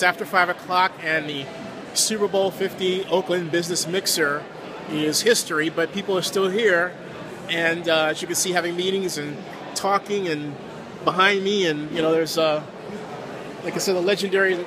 It's after 5 o'clock, and the Super Bowl 50 Oakland Business Mixer is history, but people are still here. And uh, as you can see, having meetings and talking, and behind me, and you know, there's, uh, like I said, the legendary